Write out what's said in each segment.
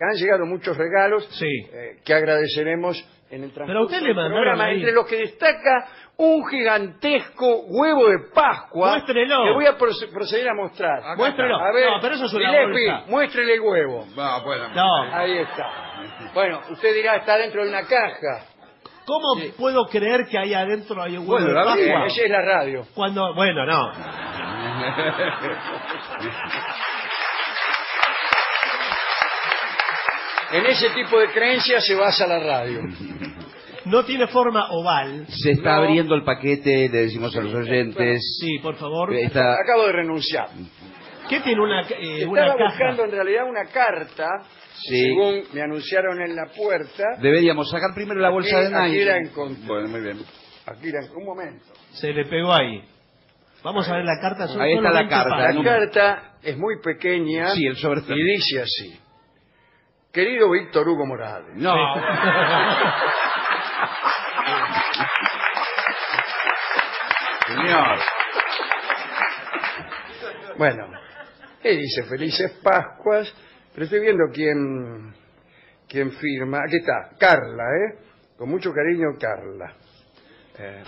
Han llegado muchos regalos Sí. eh, que agradeceremos en el transcurso Pero usted le del mandaron programa, ahí. entre los que destaca un gigantesco huevo de Pascua Muéstrelo. que voy a proce- proceder a mostrar. Acá Muéstrelo. A ver, No, pero eso es una Gillespie, bolsa. muéstrele el huevo. No, bueno. No. Ahí está. Bueno, usted dirá, está dentro de una caja. ¿Cómo puedo creer que ahí adentro hay un huevo Bueno, de la Pascua? Eh, esa es la radio. Cuando, bueno, no. En ese tipo de creencias se basa la radio. No tiene forma oval. Se está No. abriendo el paquete, le decimos a los oyentes. Sí, por favor. Está, Acabo de renunciar. ¿Qué tiene una, eh, una Estaba caja? buscando en realidad una carta, Sí. según me anunciaron en la puerta. deberíamos sacar primero la bolsa Aquí- de aquí la encontré. Bueno, muy bien. Aquí la- un momento. Se le pegó ahí. Vamos a ver la carta. son Ahí está la 20 carta, La el páginas. número. carta es muy pequeña Sí, el sobre y dice así. Querido Víctor Hugo Morales, No. Señor. bueno, y dice Felices Pascuas, pero estoy viendo quién, quién firma. Aquí está, Carla, ¿eh? Con mucho cariño, Carla. Eh,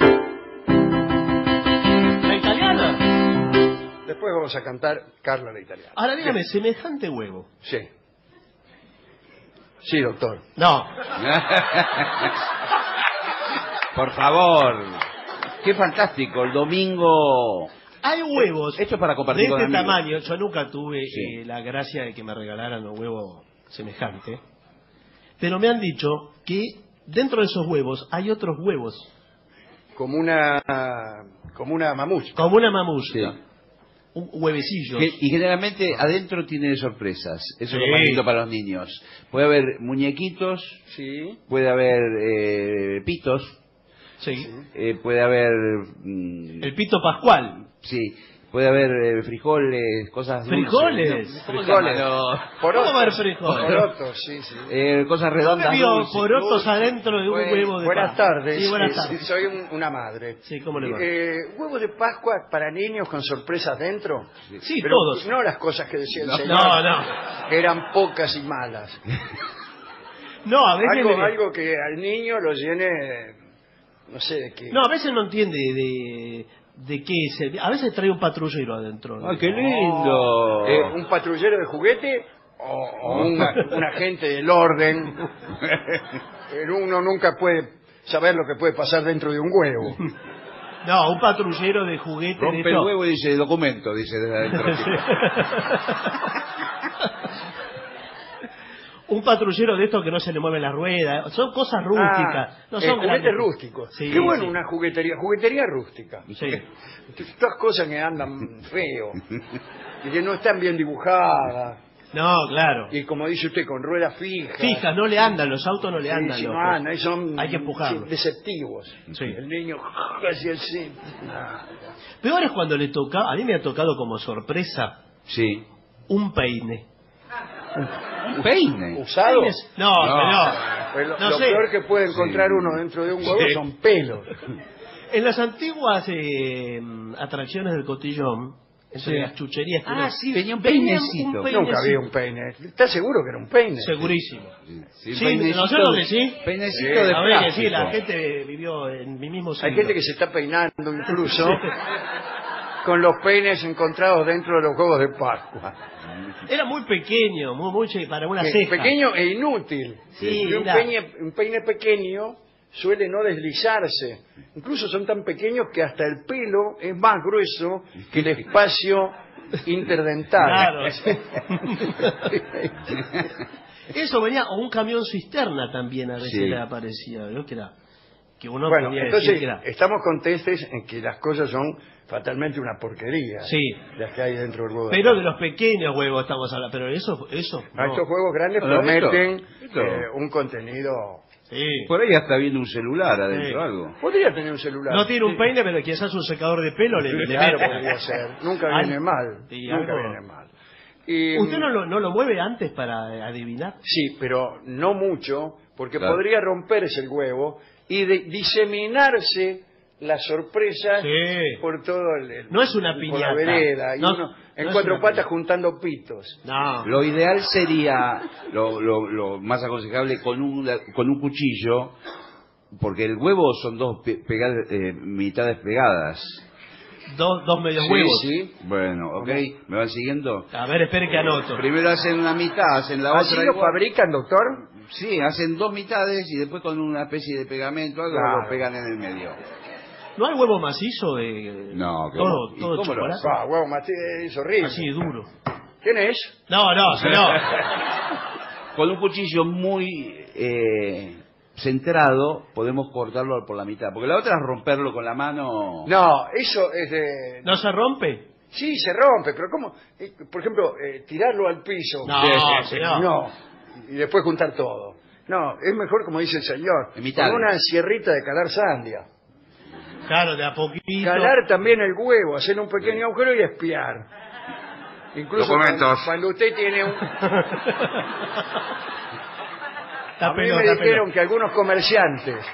¿La italiana? después vamos a cantar Carla la italiana. Ahora dígame, semejante huevo. Sí. Sí, doctor. No. Por favor. Qué fantástico. El domingo. Hay huevos Esto es para compartir de con este amigos. tamaño. Yo nunca tuve Sí. eh, la gracia de que me regalaran un huevo semejante. Pero me han dicho que dentro de esos huevos hay otros huevos. Como una, como una mamucha. Como una mamusca. Sí. Un huevecillo. Y generalmente adentro tiene sorpresas. Eso es lo más lindo para los niños. Puede haber muñequitos, Sí. puede haber eh, pitos, Sí. eh, puede haber. mm, El pito pascual. sí, puede haber eh, frijoles, cosas dulces. ¿Frijoles? No, ¿cómo Frijoles. Porotos. ¿Cómo va a haber frijoles? Porotos, sí, sí. Eh, cosas ¿Dónde redondas. vio dulces. porotos adentro de un Buen- huevo de buenas Pascua? tardes. Sí, buenas tardes. soy un- una madre. Sí, ¿cómo le va? Eh, ¿Huevos de Pascua para niños con sorpresas dentro? Sí, Pero todos. No las cosas que decía el No, señor. No, no. Que eran pocas y malas. No, a veces Algo, le- algo que al niño lo llene, no sé de qué. No, a veces no entiende de, de qué es. el- A veces trae un patrullero adentro. ¡Ay, qué lindo! Eh, ¿Un patrullero de juguete o, o un, un agente del orden? Pero uno nunca puede saber lo que puede pasar dentro de un huevo. No, un patrullero de juguete. de Rompe el esto. huevo y dice documento, dice desde adentro. un patrullero de estos que no se le mueve la rueda. Son cosas rústicas. Ah, no eh, son juguetes rústicos. Sí, Qué bueno sí. una juguetería. Juguetería rústica. Sí. Todas cosas que andan feo. Y que no están bien dibujadas. No, claro. Y como dice usted, con ruedas fijas. Fijas, no le andan, los autos no le Sí, andan. sí, los- no andan, son Hay que empujarlos. sí, deceptivos. Sí. El niño hacia el sí. Peor es cuando le toca, a mí me ha tocado como sorpresa Sí. un peine. Un peine. ¿Usado? Peines- No, No. no. Pues lo No lo sé. peor que puede encontrar Sí. uno dentro de un huevo Sí. son pelos. En las antiguas eh, atracciones del cotillón, entre Sí. las chucherías que Ah, no- sí, venía un venían peinecito. un peinecito. Nunca había un peine. ¿Estás seguro que era un peine? Segurísimo. Sí, Sí, nosotros que sí. Peinecito Sí, de A ver, que sí, la gente vivió en mi mismo siglo. Hay gente que se está peinando incluso con los peines encontrados dentro de los huevos de Pascua. Era muy pequeño, muy, che- para una Eh, ceja. Pequeño e inútil. Sí, Y un, peine, un peine pequeño suele no deslizarse. Incluso son tan pequeños que hasta el pelo es más grueso que el espacio interdental. Claro. sí. Eso venía, o un camión cisterna también a veces Sí. le aparecía, ¿no? Que era, que uno bueno, podía entonces decir que era... estamos contestes en que las cosas son fatalmente una porquería. Sí. Las que hay dentro del huevo. de Pero de los pequeños huevos estamos hablando, pero eso, eso, A no. estos juegos grandes prometen esto- esto- eh, un contenido. Sí. Por ahí hasta viendo un celular adentro, Sí. algo. Podría tener un celular. No tiene un peine, pero quizás un secador de pelo le, le Claro, podría ser. Nunca Al- viene mal. Sí, Nunca algo- viene mal. Y, ¿Usted no lo, no lo mueve antes para adivinar? Sí, pero no mucho, porque Claro. podría romperse el huevo y de- diseminarse las sorpresas Sí. por todo el, el- No es una por piñata. la vereda, y No- uno en no cuatro patas piñata. juntando pitos. No. Lo ideal sería, lo, lo- lo más aconsejable, con un, con un cuchillo, porque el huevo son dos pe- pega- eh, mitades pegadas. Dos, dos medios Sí, huevos. sí. Bueno, ¿ok? ¿Me van siguiendo? A ver, espere que anoto. Primero hacen una mitad, hacen la ¿Así otra lo igual. fabrican, doctor? Sí, hacen dos mitades y después con una especie de pegamento algo Claro. lo pegan en el medio. ¿No hay huevo macizo de No, que todo, no. ¿Y todo cómo lo chocolate? Ah, huevo, Mati, es horrible. Así duro. ¿Quién es? No, no, señor. Con un cuchillo muy eh, centrado podemos cortarlo por la mitad, porque la otra es romperlo con la mano. No, eso es de... ¿No se rompe? Sí, se rompe, pero ¿cómo? Eh, Por ejemplo, eh, tirarlo al piso. No, Sí, sí, sí. señor. No, y después juntar todo. No, es mejor, como dice el señor, con una sierrita de calar sandia. Claro, de a poquito. Calar también el huevo, hacer un pequeño agujero y espiar. Incluso Documentos. cuando, cuando usted tiene un... A mí me dijeron que algunos comerciantes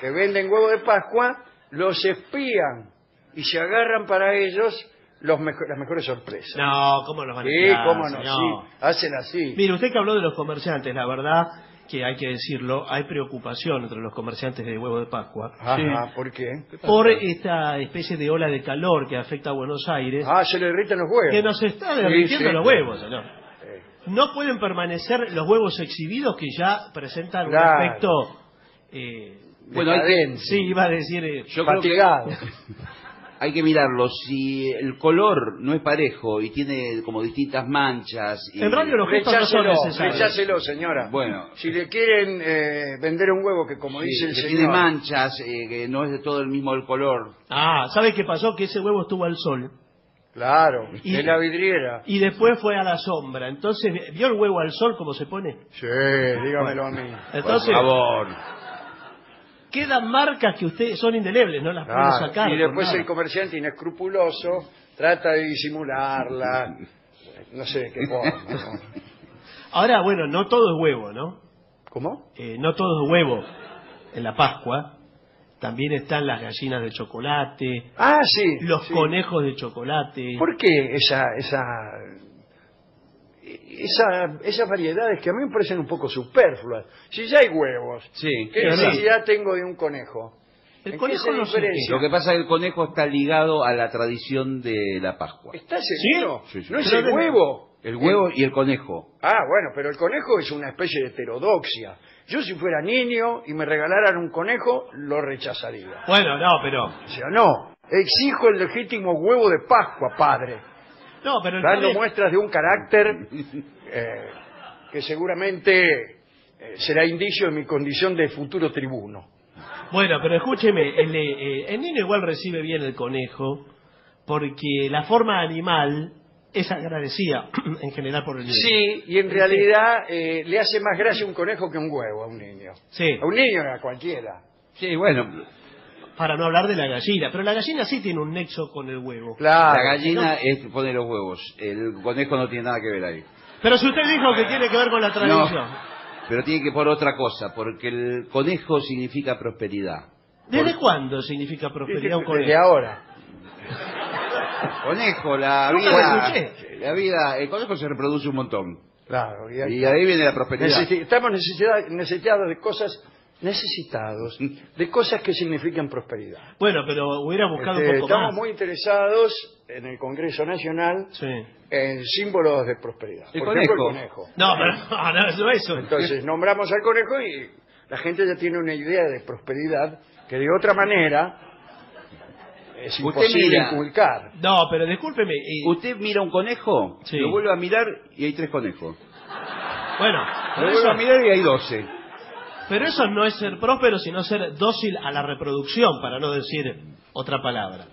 que venden huevo de Pascua los espían y se agarran para ellos los mejo- las mejores sorpresas. No, ¿cómo los van a sí, cómo no, señor? sí, hacen así. Mire, usted que habló de los comerciantes, la verdad que hay que decirlo, hay preocupación entre los comerciantes de huevo de Pascua Ajá, ¿por qué? por esta especie de ola de calor que afecta a Buenos Aires, Ah, se le derriten los huevos. que nos está Sí, derritiendo sí. los huevos, señor. No pueden permanecer los huevos exhibidos que ya presentan Claro. un aspecto... eh, Bueno, hay que- sí, iba a decir... eh, Yo creo que fatigado. hay que mirarlo. Si el color no es parejo y tiene como distintas manchas. Y... En radio los gestos no son necesarios. señora. Bueno. Si le quieren eh, vender un huevo que, como Sí, dice el que señor... tiene manchas, eh, que no es de todo el mismo el color. Ah, ¿sabe qué pasó? Que ese huevo estuvo al sol Claro, Y- de la vidriera. y después fue a la sombra. Entonces, ¿vio el huevo al sol cómo se pone? Sí, dígamelo a mí. Entonces, Por favor. quedan marcas que usted son indelebles, no las puede Claro, sacar. y después el comerciante inescrupuloso trata de disimularla, no sé de qué forma. ¿no? Ahora, bueno, no todo es huevo, ¿no? ¿Cómo? Eh, no todo es huevo en la Pascua. También están las gallinas de chocolate, Ah, sí. los sí. conejos de chocolate. ¿Por qué esa, esa, esa, esas variedades que a mí me parecen un poco superfluas? Si ya hay huevos, Sí. ¿qué necesidad tengo de un conejo? El ¿En qué conejo no sé diferencia? Lo que pasa es que el conejo está ligado a la tradición de la Pascua. ¿Estás seguro? Sí, sí. ¿No es Pero el huevo? El huevo y el conejo. Ah, bueno, pero el conejo es una especie de heterodoxia. Yo si fuera niño y me regalaran un conejo, lo rechazaría. Bueno, no, pero... O sea, no. Exijo el legítimo huevo de Pascua, padre. No, pero el Dando conejo- muestras de un carácter eh, que seguramente eh, será indicio de mi condición de futuro tribuno. Bueno, pero escúcheme, el, eh, el niño igual recibe bien el conejo porque la forma animal es agradecida en general por el niño. Sí, y en realidad eh, le hace más gracia un conejo que un huevo a un niño. Sí, A un niño a cualquiera. Sí, bueno, para no hablar de la gallina, pero la gallina sí tiene un nexo con el huevo. Claro. la gallina es, pone los huevos. El conejo no tiene nada que ver ahí. Pero si usted dijo que tiene que ver con la tradición, Pero tiene que por otra cosa, porque el conejo significa prosperidad. ¿desde cuándo significa prosperidad un Desde conejo? ahora. Conejo, la Nunca vida. lo escuché. La vida, el conejo se reproduce un montón. Claro. y ahí- Y ahí viene la prosperidad. Necesi- estamos necesita- necesitados de cosas, necesitados de cosas que significan prosperidad. Bueno, pero hubiera buscado Este, un poco estamos más. muy interesados en el Congreso Nacional Sí. en símbolos de prosperidad. El Por ejemplo, conejo. el conejo. No, pero no, no, eso, eso. Entonces nombramos al conejo y la gente ya tiene una idea de prosperidad que de otra manera es Usted imposible mira. inculcar. No, pero discúlpeme. Usted mira un conejo, Sí. lo vuelve a mirar y hay tres conejos. bueno, Lo vuelve a mirar y hay doce. pero eso no es ser próspero, sino ser dócil a la reproducción, para no decir otra palabra.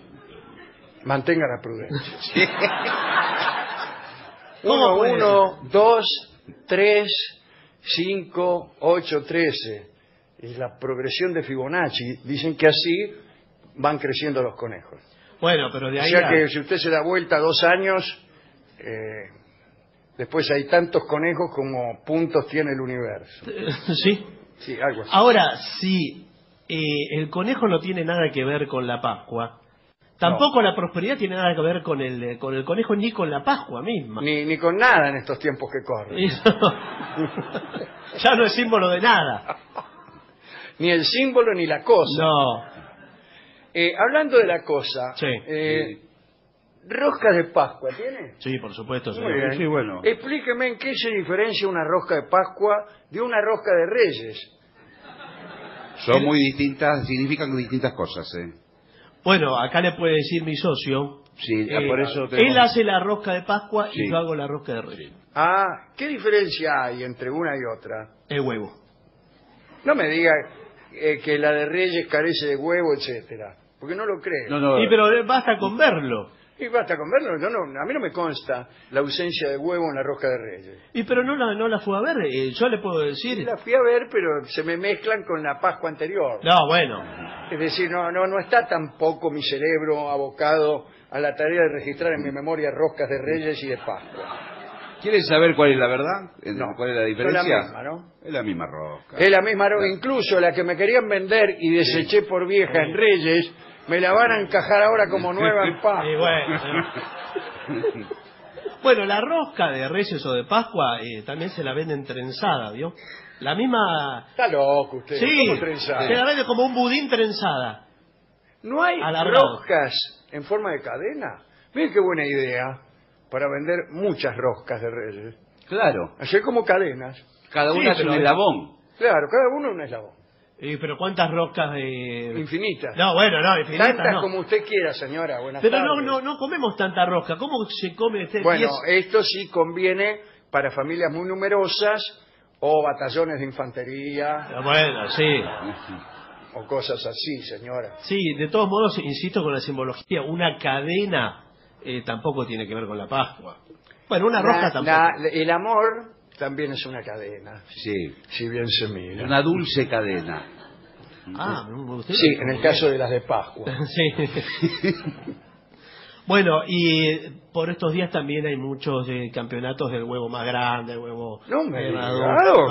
Mantenga la prudencia. ¿Cómo Uno, uno, dos, tres, cinco, ocho, trece. Es la progresión de Fibonacci. Dicen que así van creciendo los conejos. Bueno, pero de O ahí sea a- que si usted se da vuelta dos años, eh, después hay tantos conejos como puntos tiene el universo. sí. Sí, algo así. Ahora, si eh, el conejo no tiene nada que ver con la Pascua. Tampoco la prosperidad tiene nada que ver con el, eh, con el conejo ni con la Pascua misma. Ni, ni con nada en estos tiempos que corren. Ya no es símbolo de nada. Ni el símbolo ni la cosa. No. Eh, hablando de la cosa, Sí. eh, rosca de Pascua, ¿tiene? Sí, por supuesto. Muy señor. bien. Sí, bueno. Explíqueme en qué se diferencia una rosca de Pascua de una rosca de Reyes. Son muy distintas, significan distintas cosas, ¿eh? Bueno, acá le puede decir mi socio. Sí, eh, por eso él hace la rosca de Pascua y yo hago la rosca de Reyes. Ah, ¿qué diferencia hay entre una y otra? El huevo. No me diga eh, que la de Reyes carece de huevo, etcétera, porque no lo creo. No, no, Y pero basta con verlo. Y basta con verlo, yo no- a mí no me consta la ausencia de huevo en la rosca de Reyes. Y pero no la, no la fue a ver. eh, yo le puedo decir. La fui a ver, pero se me mezclan con la Pascua anterior. No, bueno. Es decir, no, no, no está tampoco mi cerebro abocado a la tarea de registrar en mi memoria roscas de Reyes y de Pascua. ¿Quieres saber cuál es la verdad? No, ¿Cuál es la diferencia? la misma, ¿no? Es la misma rosca. Es la misma rosca, incluso la que me querían vender y deseché por vieja en Reyes, me la van a encajar ahora como nueva en Pascua. Y bueno. Bueno, la rosca de Reyes o de Pascua eh, también se la venden trenzada, ¿vio? La misma... Está loco usted. Sí, ¿Cómo trenzar? se la vende como un budín trenzada. ¿No hay roscas en forma de cadena? Miren qué buena idea para vender muchas roscas de Reyes. Claro, Hacer como cadenas. cada Sí, una es pero- un eslabón. Claro, cada uno un eslabón. Eh, pero ¿cuántas roscas de...? Infinitas. No, bueno, no, infinitas Tantas no. como usted quiera, señora. Buenas Pero no, tardes. no, no comemos tanta rosca. ¿Cómo se come este Bueno, diez- esto sí conviene para familias muy numerosas o batallones de infantería Ah, Bueno, sí. o cosas así, señora. Sí, de todos modos, insisto con la simbología, una cadena eh, tampoco tiene que ver con la Pascua. Bueno, una rosca La- tampoco. la- el amor también es una cadena, Sí, si bien se mira. una dulce cadena. Ah, gusta. Sí, en el caso de las de Pascua. Sí. bueno, y por estos días también hay muchos eh, campeonatos del huevo más grande, el huevo... No me diga, todo.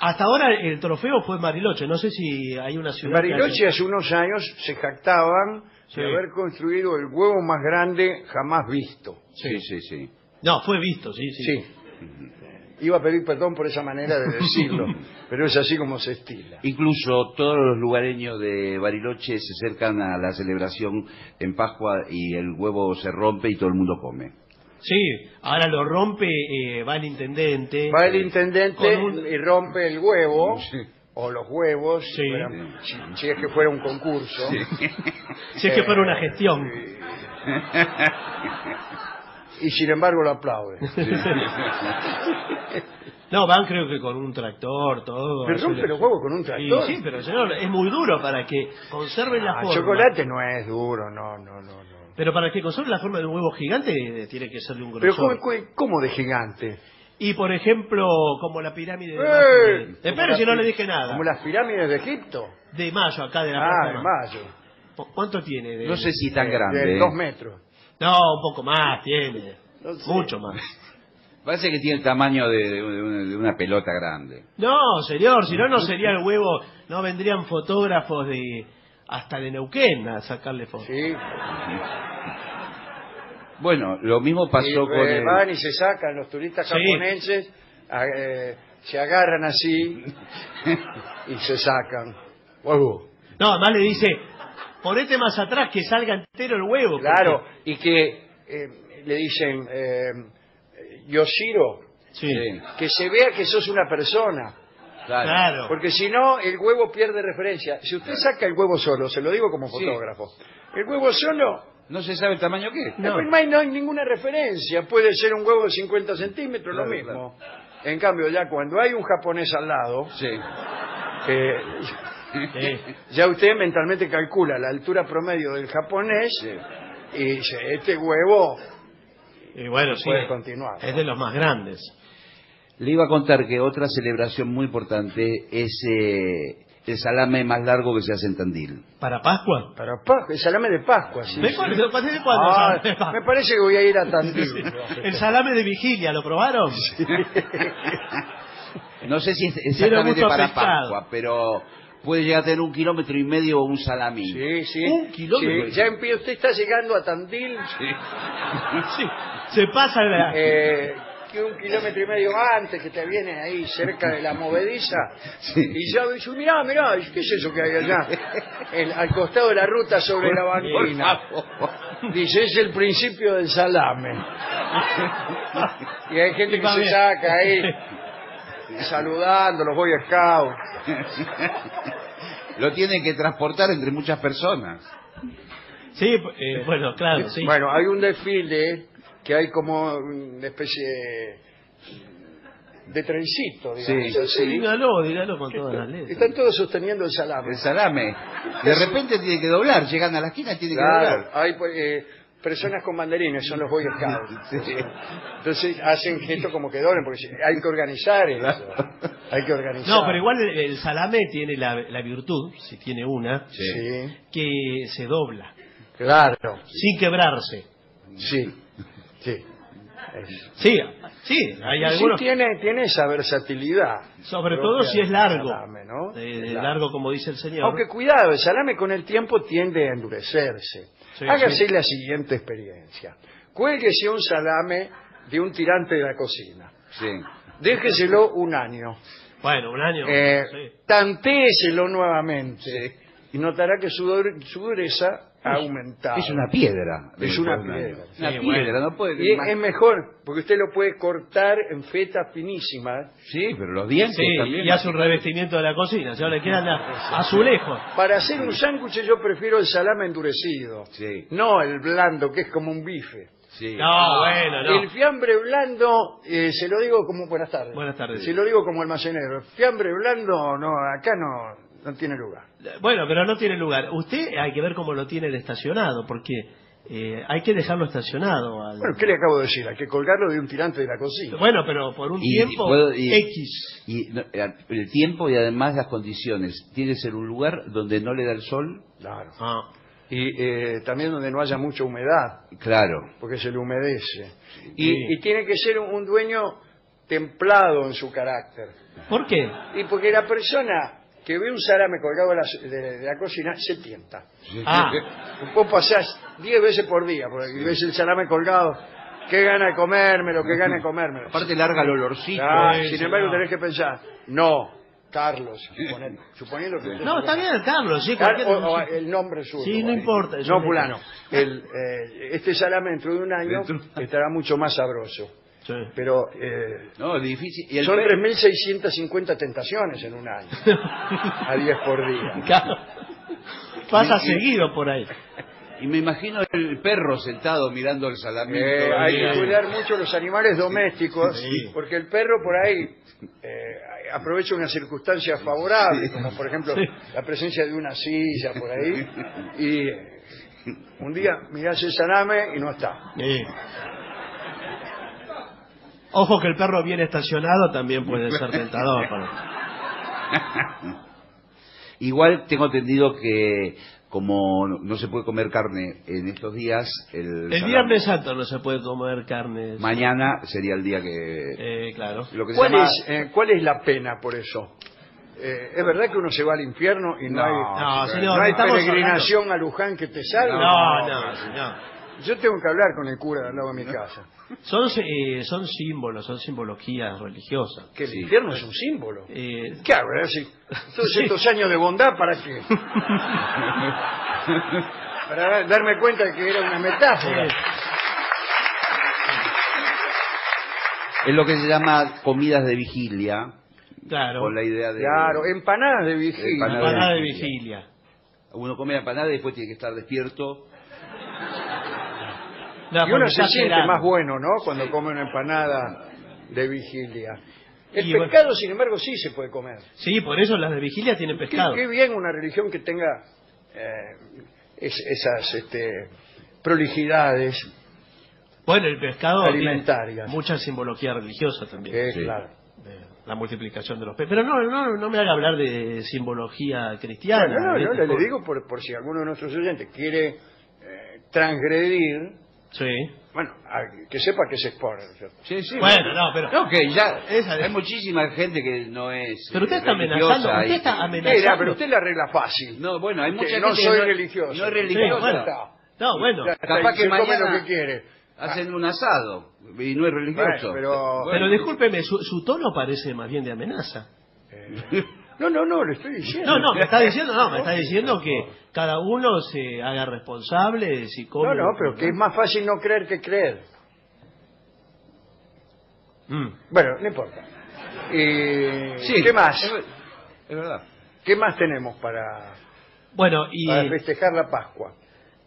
Hasta ahora el trofeo fue en Bariloche. No sé si hay una En ciudad... que Bariloche hace unos años se jactaban Sí. de haber construido el huevo más grande jamás visto. Sí, sí, sí. No, fue visto, sí, sí. Sí. Iba a pedir perdón por esa manera de decirlo, pero es así como se estila. Incluso todos los lugareños de Bariloche se acercan a la celebración en Pascua y el huevo se rompe y todo el mundo come. Sí, ahora lo rompe, eh, va el intendente. Va el intendente un- y rompe el huevo, Sí. o los huevos, si, Sí. fueran- si- si es que fuera un concurso. Si es que fuera una gestión. Y sin embargo lo aplaude. No, van creo que con un tractor, todo. Pero le- los huevos con un Sí, tractor. sí, pero señor, es muy duro para que conserven la Ah, forma. chocolate no es duro, no, no, no, no. Pero para que conserve la forma de un huevo gigante eh, tiene que ser de un Pero grosor. ¿cómo, cómo de gigante? Y por ejemplo, como la pirámide de ¡Eh! Mayo. Como las si no pi- le dije nada. Como las pirámides de Egipto. De Mayo, acá de la Ah, Plaza de mayo. Mayo. ¿Cuánto tiene? de- No sé si tan De grande. ¿eh? dos metros. No, un poco más tiene. No sé. Mucho más. Parece que tiene el tamaño de, de una, de una pelota grande. No, señor, si no, no sería el huevo, no vendrían fotógrafos de hasta de Neuquén a sacarle fotos. Sí. Bueno, lo mismo pasó Y, con eh, el... van y se sacan los turistas Sí. japoneses, a- eh, se agarran así y se sacan. Huevo. No, además le dice, ponete más atrás que salga entero el huevo. Claro, y que eh, le dicen, eh, Yoshiro, Sí, que se vea que sos una persona. claro. claro. Porque si no, el huevo pierde referencia. Si usted saca el huevo solo, se lo digo como Sí. fotógrafo, el huevo solo, No se sabe el tamaño que es. No. no. hay, no hay ninguna referencia. Puede ser un huevo de 50 centímetros, lo Claro, mismo. En cambio, ya cuando hay un japonés al lado, Sí. que Sí. ya usted mentalmente calcula la altura promedio del japonés Sí. y dice, este huevo Y bueno, sí, puede continuar. es de los más grandes. Le iba a contar que otra celebración muy importante es eh, el salame más largo que se hace en Tandil. ¿Para Pascua? Para Pascua, el salame de Pascua, sí. ¿De cuándo, de cuándo- Ah, salame de Pascua? me parece que voy a ir a Tandil. El salame de vigilia, ¿lo probaron? No sé si es exactamente para pescado. Pascua, pero puede llegar a tener un kilómetro y medio un salamín. Sí, sí. Un kilómetro. Sí, ya empieza, usted está llegando a Tandil, Sí, se pasa la... eh, que un kilómetro y medio antes, que te viene ahí cerca de la movediza, Sí. y ya dice, mirá, mirá, ¿qué es eso que hay allá? El- al costado de la ruta sobre la banquina. Dice, es el principio del salame. Y hay gente que se saca ahí, saludando, los Boy Scouts. Lo tienen que transportar entre muchas personas. Sí, eh, bueno, claro, sí. Bueno, hay un desfile que hay como una especie de trencito, digamos Sí. así. dígalo, dígalo con todas las letras. Están todos sosteniendo el salame. El salame. De repente tiene que doblar. Llegan a la esquina y tiene que Claro, doblar. hay pues, eh, personas con banderines, son los Boy Scouts. Entonces hacen gestos como que doblen, porque hay que organizar eso. Hay que organizar. No, pero igual el, el salame tiene la, la virtud, si tiene una, Sí, que se dobla, claro. sin quebrarse. Sí, sí. Es- Sí, sí, hay Sí, algunos... tiene, tiene esa versatilidad. Sobre todo si es del largo. salame, ¿no? Eh, Es largo, como dice el señor. Aunque cuidado, el salame con el tiempo tiende a endurecerse. Sí, Hágase sí. la siguiente experiencia. Cuélguese un salame de un tirante de la cocina. Sí. Déjeselo un año. Bueno, un año. Eh, sí. Tantéeselo nuevamente. Y notará que su, su dureza ha aumentado. Es una piedra. Es una piedra. año. Una Sí, piedra, bueno. no puede... Y es, es mejor, porque usted lo puede cortar en fetas finísimas Sí, pero los dientes Sí, también. y hace un revestimiento de la cocina, si ahora le quedan azulejos. Para hacer un sándwich yo prefiero el salame endurecido. Sí. No el blando, que es como un bife. Sí. No, bueno, no. El fiambre blando, eh, se lo digo como... Buenas tardes. Buenas tardes. Se lo digo como almacenero. El fiambre blando, no, acá no, no tiene lugar. Bueno, pero no tiene lugar. Usted hay que ver cómo lo tiene el estacionado, porque eh, hay que dejarlo estacionado. al- Bueno, ¿qué le acabo de decir? Hay que colgarlo de un tirante de la cocina. Bueno, pero por un Y- tiempo puedo- y- X. Y no, eh, el tiempo y además las condiciones. Tiene que ser un lugar donde no le da el sol. Claro. Ah, Y eh, también donde no haya mucha humedad, Claro. porque se le humedece. Y, y tiene que ser un, un dueño templado en su carácter. ¿Por qué? Y porque la persona que ve un salame colgado de la, de- de la cocina se tienta. Ah, Vos pasás 10 veces por día, porque ves el salame colgado, qué gana de comérmelo, qué gana de comérmelo. Aparte larga el olorcito. Ah, sin embargo, no. tenés que pensar, no, Carlos, suponiendo, suponiendo que... no, está bien, Carlos, sí, Car- o- o el nombre suyo. Sí, no ahí. importa, eso No, no fulano. El, eh, este salame dentro de un año estará mucho más sabroso. Sí. Pero eh, No, difícil. Y el son perro- 3.650 tentaciones en un año. a 10 por día. Claro. Pasa Y- y- seguido por ahí. Y me imagino el perro sentado mirando el salame. Eh, hay que cuidar mucho los animales domésticos, Sí. porque el perro por ahí eh, aprovecha una circunstancia favorable, como por ejemplo Sí. la presencia de una silla por ahí, y eh, un día mirás el salame y no está. Sí. Ojo que el perro bien estacionado también puede ser tentador. para- Igual tengo entendido que como no, se puede comer carne en estos días, el, El Viernes Santo no se puede comer carne. mañana sería el día que Eh, claro. lo que se ¿Cuál llama es, eh, ¿Cuál es la pena por eso? Eh, ¿Es verdad que uno se va al infierno y no, No, hay, No, sí, señor, no hay peregrinación a Luján que te hablando- No, no, no. Yo tengo que hablar con el cura de al lado de mi casa. Son, eh, son símbolos, son simbologías religiosas. Que el Sí. infierno es un símbolo. Eh, ¿Qué hago? eh? Si- Todos Sí. estos años de bondad, ¿para qué? Para darme cuenta de que era una metáfora. es lo que se llama comidas de vigilia claro. con la idea de Claro, empanadas de vigilia. Empanadas. Empanada de de vigilia. uno come la empanada y después tiene que estar despierto. No, Y uno se siente más bueno, ¿no? Cuando come una empanada de vigilia. El Y bueno. pescado, sin embargo, sí se puede comer. Sí, por eso las de vigilia tienen pescado. qué bien una religión que tenga eh, es- esas este, prolijidades. Bueno, el pescado tiene Alimentarias. mucha simbología religiosa también. que, Sí. claro. la multiplicación de los peces. Pero no, no, no me haga hablar de simbología cristiana. No, no, este le, tipo. digo por, por si alguno de nuestros oyentes quiere eh, transgredir, Sí. Bueno, a- que sepa que es Explorer. ¿cierto? Sí, sí. Bueno, no, pero... No, que ya Esa- hay muchísima gente que no es. Pero usted eh, está religiosa amenazando, usted y- está Mira, amenazando. pero usted la arregla fácil. No, bueno, hay Que mucha no gente soy que religioso. No es Sí, religiosa. bueno. está. No, bueno. Ya está, Capaz y que se come mañana- lo que quiere. Hacen un asado y no es religioso. Bueno, pero- Bueno. Pero discúlpeme, su, su tono parece más bien de amenaza. Eh, no, no, no, le estoy diciendo. No, no, me está diciendo, no, me está diciendo que cada uno se haga responsable de si come. No, no, pero que es más fácil no creer que creer. Mm. Bueno, no importa. Eh, Sí, ¿Qué más? Es, ver- es verdad. ¿Qué más tenemos para, Bueno, y para festejar la Pascua?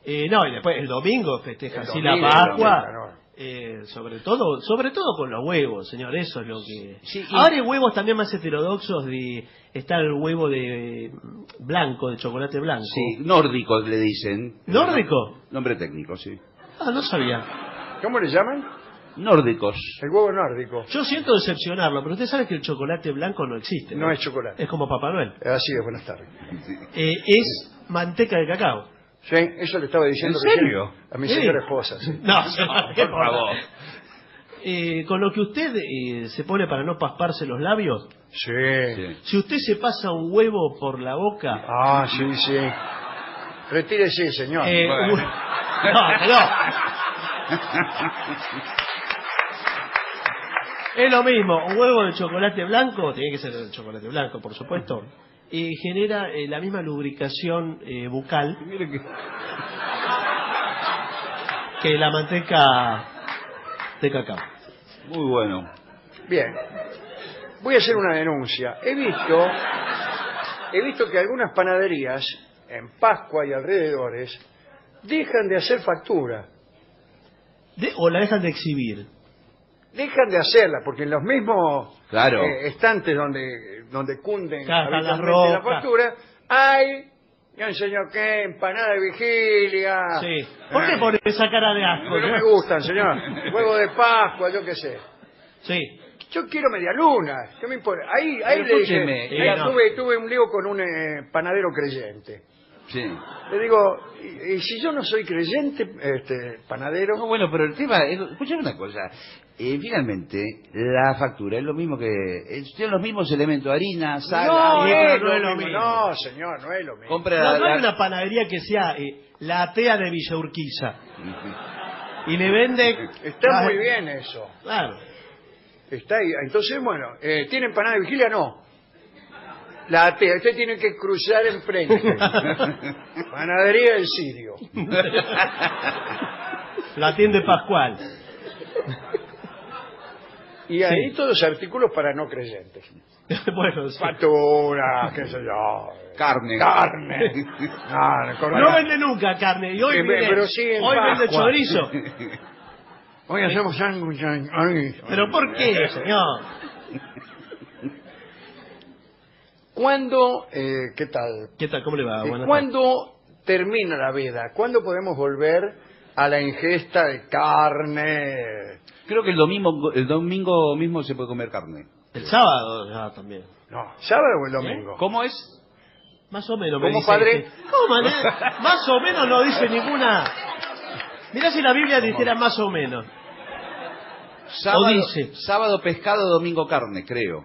eh, no, y después el domingo festeja así la Pascua. domingo, eh, sobre todo sobre todo con los huevos, señor, eso es lo que... Sí, y- Ahora hay huevos también más heterodoxos, de está el huevo de eh, blanco, de chocolate blanco. Sí, nórdico le dicen. ¿Nórdico? Nombre técnico, sí. Ah, no sabía. ¿Cómo le llaman? Nórdicos. El huevo nórdico. Yo siento decepcionarlo, pero usted sabe que el chocolate blanco no existe. No es chocolate. Es como Papá Noel. Así es, buenas tardes. Eh, es manteca de cacao. Sí, eso le estaba diciendo ¿En recién serio? a mi Sí. señora esposa. sí. No, señor, por favor. Eh, con lo que usted eh, se pone para no pasparse los labios, Sí. Sí. si usted se pasa un huevo por la boca, Ah, sí, sí. Retírese, señor. eh, bueno. un- no, no. Es lo mismo, un huevo de chocolate blanco, tiene que ser de chocolate blanco, por supuesto, y genera eh, la misma lubricación eh, bucal que- que la manteca de cacao. Muy bueno. Bien. Voy a hacer una denuncia. He visto, he visto que algunas panaderías en Pascua y alrededores dejan de hacer factura. De- o la dejan de exhibir. Dejan de hacerla porque en los mismos Claro. eh, estantes donde donde cunden Claro, están las habitualmente la rocas. factura hay ya enseñó qué empanada de vigilia Sí. ¿Por qué Eh, pone esa cara de asco? no me no? gustan señor huevo de Pascua yo qué sé Sí. Yo quiero media luna, ¿qué me importa? Ahí, ahí Pero le dije, escúcheme, ahí eh, no. tuve, tuve un lío con un eh, panadero creyente. Sí. Le digo, y, y si yo no soy creyente, este, panadero, No, bueno, pero el tema, es, escúchame una cosa. Eh, finalmente, la factura es lo mismo que. eh, Tienen los mismos elementos: harina, sal, no, agua. es, no es lo mismo. No, señor, no es lo mismo. Compra No, la- no hay la- una panadería que sea eh, la atea de Villa Urquiza. Y le vende... Está muy bien eso. Claro. Está ahí. Entonces, bueno, eh, ¿tiene empanada de vigilia? No. La atea, usted tiene que cruzar enfrente. Panadería del Sirio. La atiende Pascual. Y ahí Sí. todos artículos para no creyentes. bueno, sí. Factura, qué sé yo. Carne. Carne. No, no, vende nunca carne. Y hoy, Eh, mire, pero sí en hoy vende Pascua. chorizo. Hoy hacemos sándwich. ay. ¿Pero por qué, señor? ¿Cuándo, eh, qué tal? ¿Qué tal? ¿Cómo le va? Eh, Buenas ¿Cuándo termina la veda? ¿Cuándo podemos volver a la ingesta de carne? Creo que el domingo, el domingo mismo se puede comer carne. El sábado ya también. No, ¿sábado o el domingo? ¿Cómo es? Más o menos me ¿Cómo, dice padre? ¿Cómo? Más o menos no dice ninguna... Mirá si la Biblia dijera más o menos. Sábado, dice. sábado pescado, domingo carne, creo.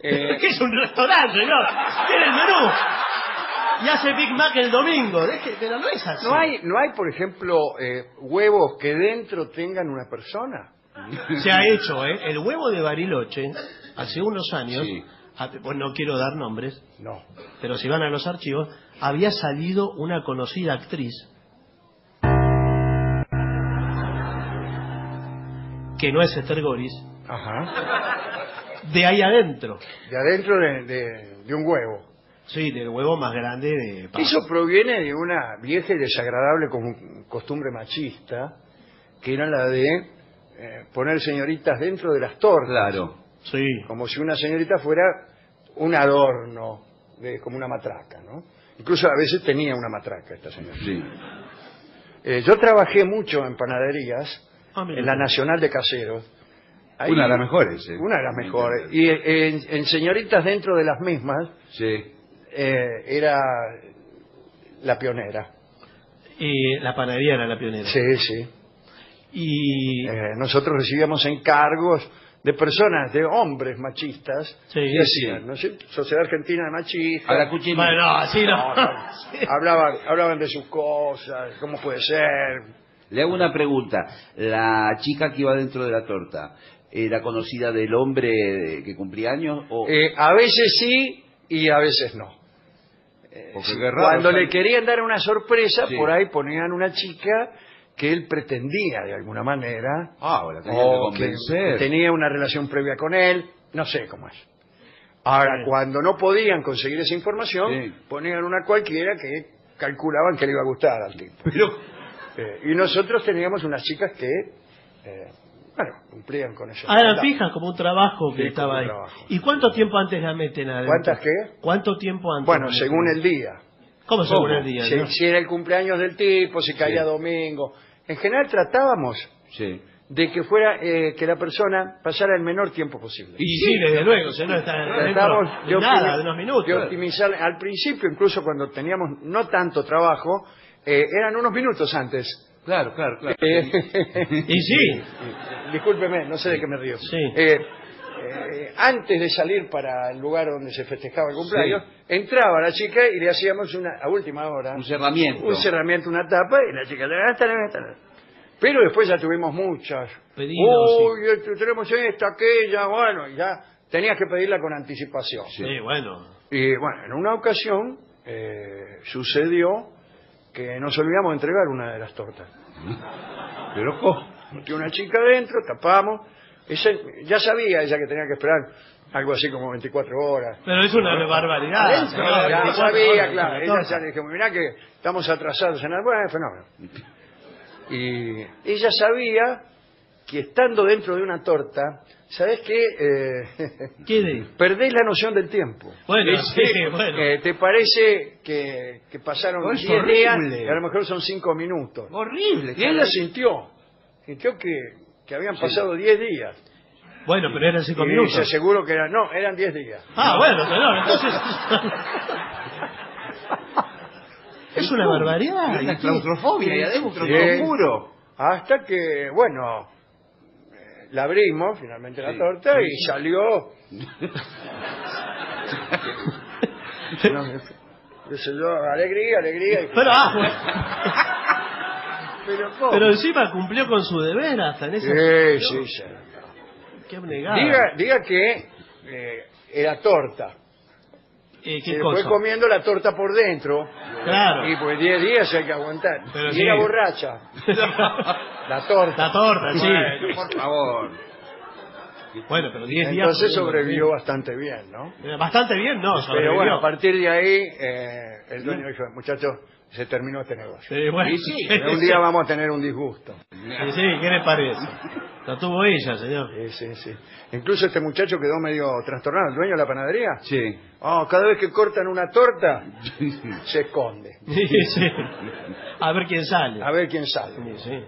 Eh, ¿Qué es un restaurante, señor? Tiene el menú. Y hace Big Mac el domingo. Deje- pero no es así. ¿no, hay, ¿No hay, por ejemplo, eh, huevos que dentro tengan una persona? Se ha hecho, ¿eh? El huevo de Bariloche, hace unos años, Sí. ah, pues no quiero dar nombres, No. pero si van a los archivos, había salido una conocida actriz que no es Esther Goris, Ajá. De ahí adentro. De adentro de, de- de un huevo. Sí, del huevo más grande de. Eso proviene de una vieja y desagradable com- costumbre machista, que era la de eh, poner señoritas dentro de las tortas. Claro. Sí. como si una señorita fuera un adorno, de, como una matraca, ¿no? Incluso a veces tenía una matraca esta señora. Sí. Eh, yo trabajé mucho en panaderías, Ah, en la Nacional de Caseros. Ahí- Una de las mejores. eh. Una de las mejores. Y en, en señoritas dentro de las mismas Sí. eh, era la pionera. Y la panadería era la pionera. Sí, sí. Y Eh, nosotros recibíamos encargos de personas, de hombres machistas, Sí, que decían, ¿no es cierto? Sociedad Argentina de Machistas. Ahora escúcheme. bueno, así no. No, no. hablaban, hablaban de sus cosas, cómo puede ser. Le hago una pregunta. La chica que iba dentro de la torta, ¿era conocida del hombre que cumplía años? O... Eh, a veces sí y a veces no. Raro, Cuando le querían dar una sorpresa, Sí. por ahí ponían una chica que él pretendía de alguna manera, Ah, la tenía que o que convencer. tenía una relación previa con él, no sé cómo es. Ahora, Sí. cuando no podían conseguir esa información, Sí. ponían una cualquiera que calculaban que le iba a gustar al tipo. Pero, Eh, y nosotros teníamos unas chicas que, eh, bueno, cumplían con eso. Ah, eran fijas como un trabajo que Sí, estaba ahí. trabajo. ¿Y cuánto tiempo antes la meten adentro? ¿Cuántas qué? ¿Cuánto tiempo antes? Bueno, según el día. ¿Cómo según ¿Cómo? el día? Si, no? si era el cumpleaños del tipo, si caía Sí. domingo. En general tratábamos sí. de que fuera eh, que la persona pasara el menor tiempo posible. Y sí, desde luego, si no está Tratábamos de nada, de unos minutos. de optimizar. Al principio, incluso cuando teníamos no tanto trabajo, eh, eran unos minutos antes. Claro, claro, claro. Eh, Y sí, Discúlpeme, no sé de qué me río. Sí. Eh, eh, antes de salir para el lugar donde se festejaba el cumpleaños, entraba la chica y le hacíamos una, a última hora Un cerramiento. un cerramiento, una tapa, y la chica Pero después ya tuvimos muchas. Pedidos, Uy, esto, tenemos esta, aquella, bueno, y ya tenías que pedirla con anticipación. Sí. sí, bueno. Y bueno, en una ocasión eh, sucedió que nos olvidamos de entregar una de las tortas. Pero, ¿cómo? Metió una chica adentro, tapamos. Ella, ya sabía ella que tenía que esperar algo así como 24 horas. Pero es una barbaridad. Adentro, señor, ya 24 sabía, horas, claro. la Ella torta. ya le dije, mirá que estamos atrasados en el buen fenómeno. Y ella sabía que estando dentro de una torta, ¿sabes qué? Eh, ¿Qué de? perdés la noción del tiempo. Bueno, Sí, sí, bueno. eh, te parece que, que pasaron Oh, es 10 días horrible. y a lo mejor son 5 minutos. Horrible. Y ella sintió, sintió que, que habían pasado 10 días. Bueno, pero eran cinco y minutos. se aseguró que eran, no, eran 10 días. Ah, bueno, señor, entonces... es una barbaridad. Una claustrofobia y adentro, Sí. te lo juro. Hasta que, bueno, la abrimos finalmente la Sí. torta y salió. no, qué sé yo, alegría, alegría. y- Pero, ah, bueno. pero, ¿cómo? pero encima cumplió con su deber hasta en esa... Sí, sí, sí. Qué abnegada. Diga, diga que eh, era torta. Eh, Y ¿Qué después cosa? comiendo la torta por dentro. Claro. Y pues 10 días hay que aguantar. Pero y sí. era borracha. La torta. La torta, sí. Bueno, por favor. Bueno, pero 10 días... Entonces sobrevivió bastante bien, ¿no? bien. Bastante bien, no, Pero sobrevivió. bueno, a partir de ahí, eh, el dueño dijo, muchachos, se terminó este negocio. Sí, bueno. Sí, sí, un día vamos a tener un disgusto. Sí, sí, ¿qué le parece? Lo tuvo ella, señor. Sí, sí, sí. Incluso este muchacho quedó medio trastornado, el dueño de la panadería. Sí. Oh, cada vez que cortan una torta, se esconde. Sí, sí. A ver quién sale. A ver quién sale. Sí, sí.